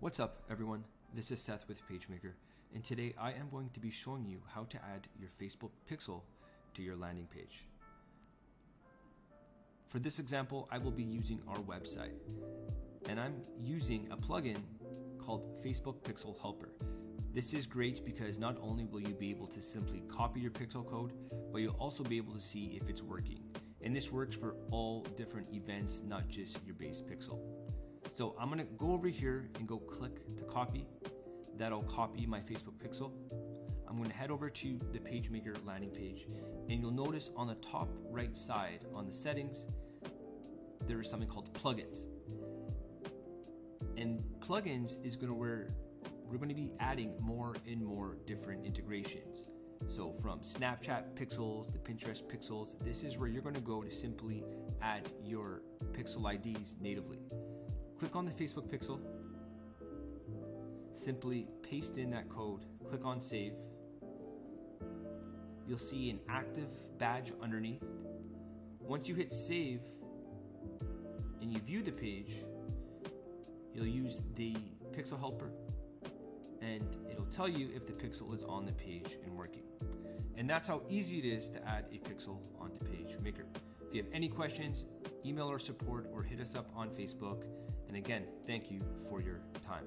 What's up, everyone? This is Seth with PageMaker, and today I am going to be showing you how to add your Facebook pixel to your landing page. For this example, I will be using our website, and I'm using a plugin called Facebook Pixel Helper. This is great because not only will you be able to simply copy your pixel code, but you'll also be able to see if it's working. And this works for all different events, not just your base pixel. So I'm gonna go over here and go click to copy. That'll copy my Facebook pixel. I'm gonna head over to the PageMaker landing page and you'll notice on the top right side on the settings, there is something called plugins. And plugins is gonna where we're gonna be adding more and more different integrations. So from Snapchat pixels to Pinterest pixels, this is where you're gonna go to simply add your pixel IDs natively. Click on the Facebook pixel, simply paste in that code, click on save. You'll see an active badge underneath. Once you hit save and you view the page, you'll use the pixel helper and it'll tell you if the pixel is on the page and working. And that's how easy it is to add a pixel onto PageMaker. If you have any questions, email our support or hit us up on Facebook. And again, thank you for your time.